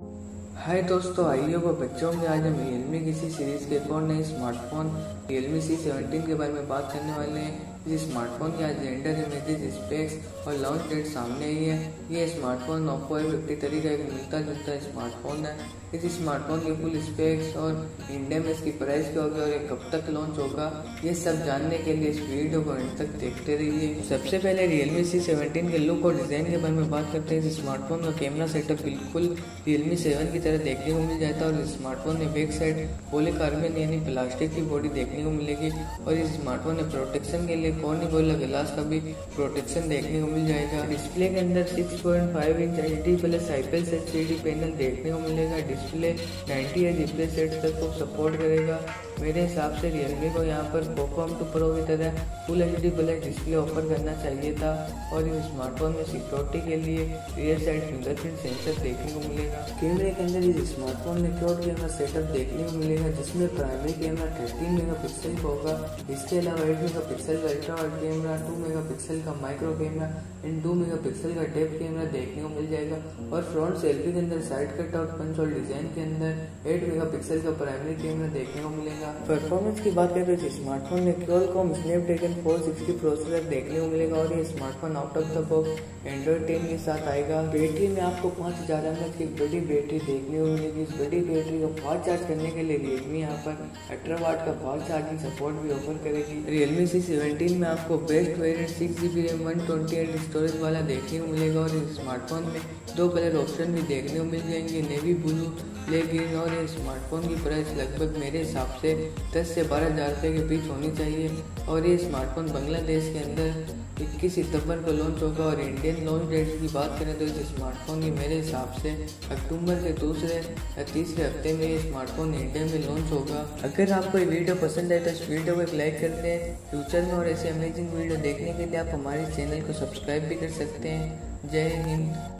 you हाय दोस्तों, आइए वो बच्चों में, आज हम रियलमी किसी सीरीज़ के और नए स्मार्टफ़ोन रियलमी सी सेवनटीन के बारे में बात करने वाले हैं। इस स्मार्टफ़ोन की आज जेंडर इमेजेस स्पेक्स और लॉन्च डेट सामने आई है। ये smartphone Oppo I fifty three का एक मिलता जुलता स्मार्टफ़ोन है। इस स्मार्टफ़ोन के फुल स्पेक्स और इंडिया में इसकी प्राइस क्या होगी और ये कब तक लॉन्च होगा, ये सब जानने के लिए इस वीडियो को अंत तक देखते रहिए। सबसे पहले रियलमी सी सेवनटीन के लुक और डिज़ाइन के बारे में बात करते हैं। इस स्मार्टफ़ोन का कैमरा सेटअप बिल्कुल रियलमी सेवन की तरह देखने को मिल जाता है और स्मार्टफ़ोन में बैक साइड पोलिकार्बन यानी प्लास्टिक की बॉडी देखने को मिलेगी और इस स्मार्टफ़ोन में प्रोटेक्शन के लिए कौन बोला ग्लास का भी प्रोटेक्शन देखने को मिल जाएगा। डिस्प्ले के अंदर 6.5 inch H D plus IPS H panel देखने को मिलेगा। डिस्प्ले 90 एच रिप्लेस सेट तक को सपोर्ट करेगा। मेरे हिसाब से रियलमी को यहाँ पर पोकॉम टू प्रो की तरह full H D plus display offer करना चाहिए था और इस स्मार्टफ़ोन में सिक्योरिटी के लिए रियर साइड फिंगरप्रिंट सेंसर देखने को मिलेगा। कैमरे के अंदर इस स्मार्टफ़ोन में क्योर कैमरा सेटअप देखने को मिलेगा, जिसमें primary camera thirteen mega pixel का होगा। इसके अलावा एट मेगा पिक्सल का ultra wide camera two mega pixel का micro camera and two mega pixel का डेप कैमरा देखने को मिल जाएगा। और फ्रंट सेल्फी के अंदर साइड कट आउट पंच और डिज़ाइन के अंदर एट मेगा पिक्सल का प्राइमरी कैमरा देखने को मिलेगा। परफॉर्मेंस की बात करें तो स्मार्टफ़ोन में क्योलकॉम स्नैपड्रैगन 460 प्रोसेसर देखने को मिलेगा और ये smartphone out of the box Android ten के साथ आएगा। बैटरी में आपको पाँच हज़ार एम एच की बड़ी बैटरी देखने को मिलेगी इस बड़ी बैटरी को फास्ट चार्ज करने के लिए रियलमी यहाँ पर अठारह वाट का फास्ट चार्जिंग सपोर्ट भी ऑफ़र करेगी। रियलमी सी सेवेंटीन में आपको best variant six G B RAM one twenty eight storage वाला देखने को मिलेगा और स्मार्टफ़ोन में दो कलर ऑप्शन भी देखने को मिल जाएँगे नेवी ब्लू ब्लैक ग्रीन और ये स्मार्टफ़ोन की प्राइस लगभग मेरे हिसाब से दस से बारह हज़ार रुपये के बीच होनी चाहिए। और ये स्मार्टफ़ोन बांग्लादेश के अंदर इक्कीस सितंबर को लॉन्च होगा और इंडियन लॉन्च डेट की बात करें तो इस स्मार्टफ़ोन की मेरे हिसाब से अक्टूबर के दूसरे या तीसरे हफ़्ते में ये स्मार्टफ़ोन इंडिया में लॉन्च होगा। अगर आपको ये वीडियो पसंद आए तो इस वीडियो को एक लाइक कर दें फ्यूचर में और ऐसे अमेजिंग वीडियो देखने के लिए आप हमारे चैनल को सब्सक्राइब भी कर सकते हैं। जय हिंद।